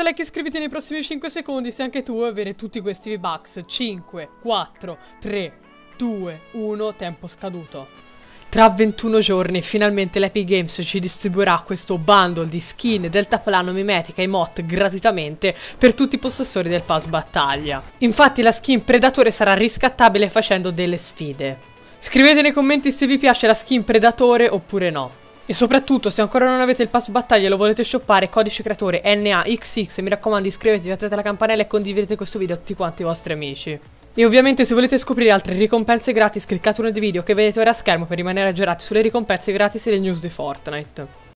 lascia like e iscriviti nei prossimi 5 secondi se anche tu vuoi avere tutti questi V-Bucks. 5, 4, 3, 2, 1, tempo scaduto. Tra 21 giorni finalmente l'Epic Games ci distribuirà questo bundle di skin, deltaplano, mimetica e mod gratuitamente per tutti i possessori del pass battaglia. Infatti la skin Predatore sarà riscattabile facendo delle sfide. Scrivete nei commenti se vi piace la skin Predatore oppure no. E soprattutto, se ancora non avete il pass battaglia e lo volete shoppare, codice creatore NAXX, mi raccomando iscrivetevi, attivate la campanella e condividete questo video a tutti quanti i vostri amici. E ovviamente se volete scoprire altre ricompense gratis cliccate uno dei video che vedete ora a schermo per rimanere aggiornati sulle ricompense gratis e le news di Fortnite.